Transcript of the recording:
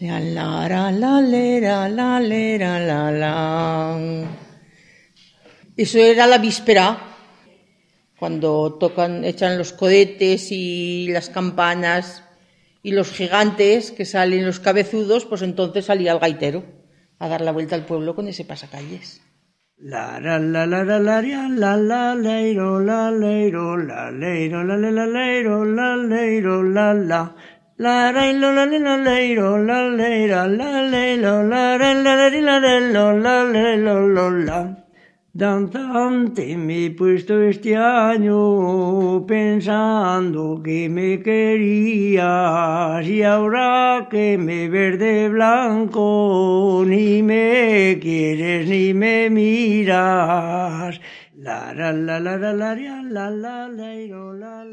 la lera la lera la la Eso era la víspera cuando tocan echan los cohetes y las campanas y los gigantes que salen los cabezudos, pues entonces salía el gaitero a dar la vuelta al pueblo con ese pasacalles. La la la la la la la la leiro la leiro la leiro la la la leiro la leiro la la la la la la leiro la la la la la la la la la la Danzante me he puesto este año pensando que me querías y ahora que me verde blanco ni me quieres ni me miras. La la la la la la la la la la la